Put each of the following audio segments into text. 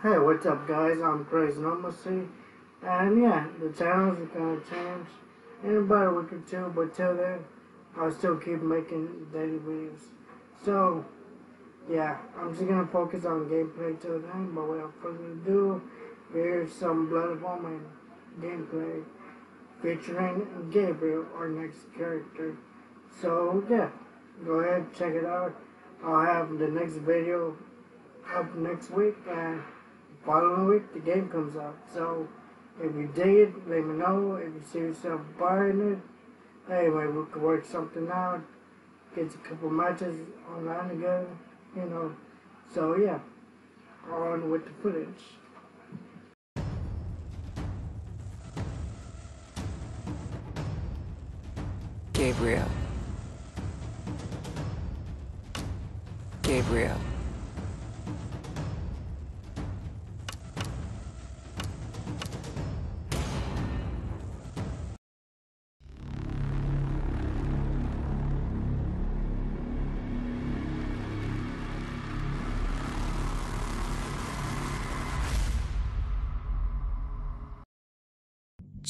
what's up guys? I'm Crazed Normalcy. And yeah, the channels gonna change in about a week or two, but till then, I'll still keep making daily videos. So, yeah, I'm just gonna focus on gameplay till then, but without further ado, here's some Blood of Omen gameplay featuring Gabriel, our next character. So, yeah, go ahead, check it out. I'll have the next video up next week, and following week, the game comes out. So, if you dig it, let me know. If you see yourself buying it, anyway, we could work something out. Get a couple matches online together, you know. So, yeah, on with the footage. Gabriel. Gabriel.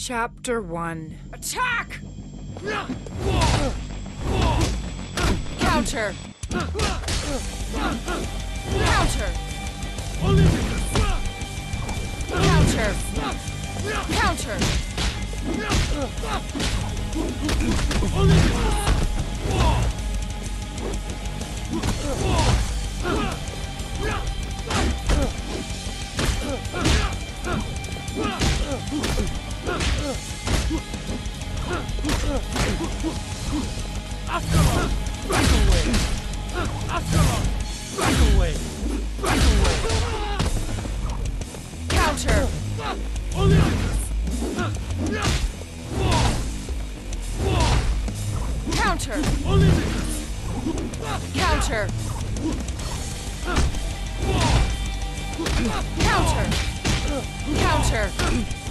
Chapter 1 Attack! Counter! Counter! Counter! Counter! Counter! Counter! Counter! Counter!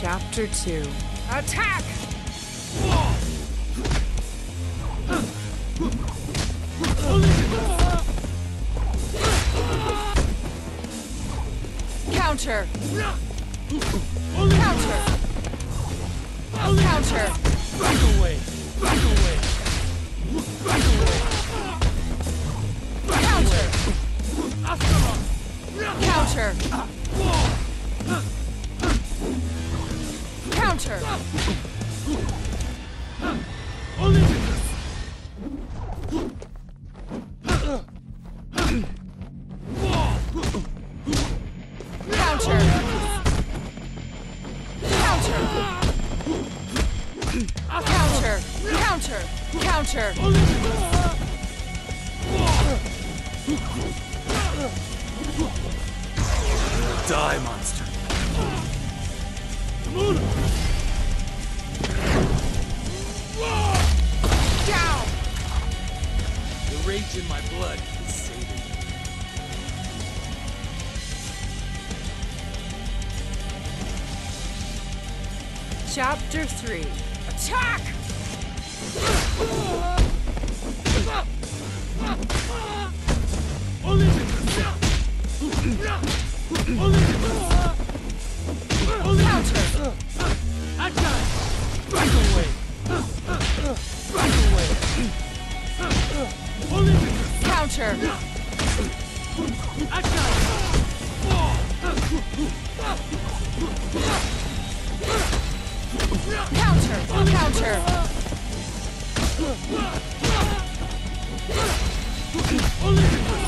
Chapter 2 Attack! Counter! Counter! Counter! Back away! Back away! Back away! Counter! Counter! Counter! Olympus! Counter! Counter! Counter! Counter! Counter! Die, monster! Muna! Down! Rage in my blood. Chapter 3 Attack! Counter! Counter! Counter! Olympus!